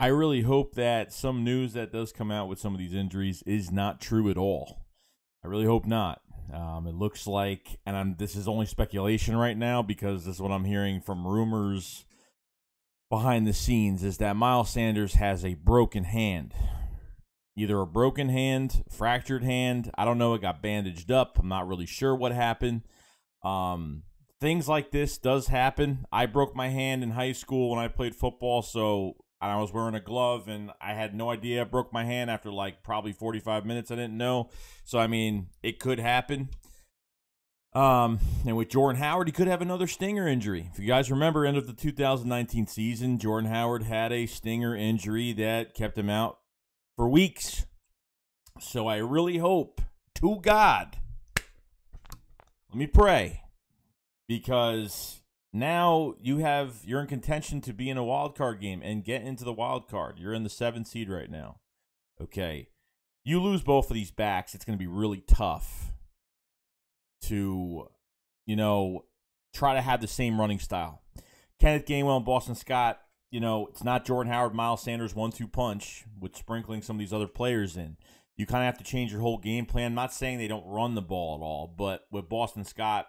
I really hope that some news that does come out with some of these injuries is not true at all. I really hope not. Um, it looks like, and I'm, this is only speculation right now because this is what I'm hearing from rumors behind the scenes is that Miles Sanders has a broken hand. Either a broken hand, fractured hand. I don't know. It got bandaged up. I'm not really sure what happened. Um, things like this does happen. I broke my hand in high school when I played football, so I was wearing a glove and I had no idea I broke my hand after like probably 45 minutes. I didn't know. So I mean, it could happen. Um, and with Jordan Howard, he could have another stinger injury. If you guys remember, end of the 2019 season, Jordan Howard had a stinger injury that kept him out for weeks. So I really hope to God, let me pray, because now you have you're in contention to be in a wild card game and get into the wild card. You're in the seventh seed right now. Okay. You lose both of these backs, it's going to be really tough to, you know, try to have the same running style. Kenneth Gainwell and Boston Scott, you know, it's not Jordan Howard, Miles Sanders one two punch with sprinkling some of these other players in. You kind of have to change your whole game plan. I'm not saying they don't run the ball at all, but with Boston Scott,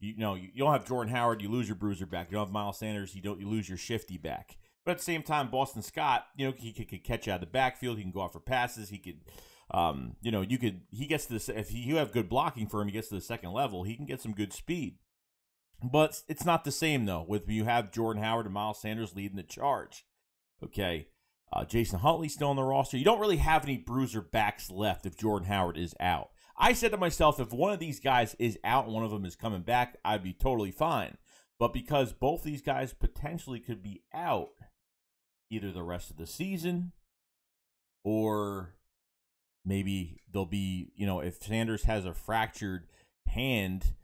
you, know, you, don't have Jordan Howard, you lose your bruiser back. You don't have Miles Sanders, you don't you lose your shifty back. But at the same time, Boston Scott, you know, he could, could catch out of the backfield. He can go out for passes. He could, um, you know, you could. He gets to the if you have good blocking for him, he gets to the second level. He can get some good speed. But it's not the same though. With you have Jordan Howard and Miles Sanders leading the charge. Okay, uh, Jason Huntley still on the roster. You don't really have any bruiser backs left if Jordan Howard is out. I said to myself, if one of these guys is out one of them is coming back, I'd be totally fine. But because both these guys potentially could be out either the rest of the season or maybe they'll be, you know, if Sanders has a fractured hand,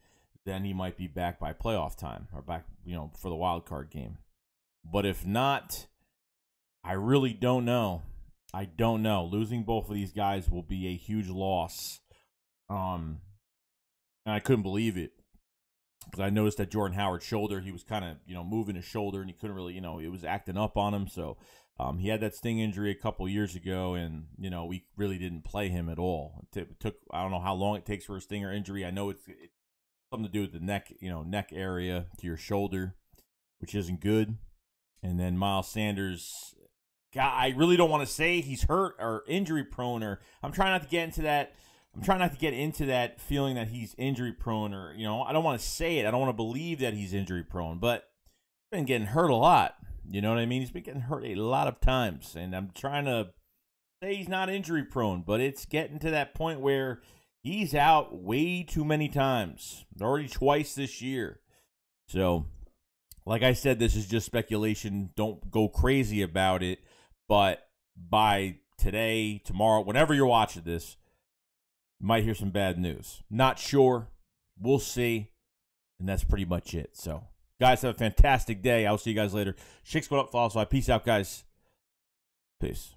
then he might be back by playoff time or back, you know, for the wild card game. But if not, I really don't know. I don't know. Losing both of these guys will be a huge loss um, and I couldn't believe it because I noticed that Jordan Howard's shoulder, he was kind of, you know, moving his shoulder and he couldn't really, you know, it was acting up on him. So um, he had that sting injury a couple years ago and, you know, we really didn't play him at all. It took, I don't know how long it takes for a stinger injury. I know it's, it's something to do with the neck, you know, neck area to your shoulder, which isn't good. And then Miles Sanders, God, I really don't want to say he's hurt or injury prone or I'm trying not to get into that I'm trying not to get into that feeling that he's injury prone or, you know, I don't want to say it. I don't want to believe that he's injury prone, but he's been getting hurt a lot. You know what I mean? He's been getting hurt a lot of times. And I'm trying to say he's not injury prone, but it's getting to that point where he's out way too many times, already twice this year. So, like I said, this is just speculation. Don't go crazy about it. But by today, tomorrow, whenever you're watching this, might hear some bad news. Not sure. We'll see. And that's pretty much it. So, guys, have a fantastic day. I'll see you guys later. Shakes what up, follow. So, peace out, guys. Peace.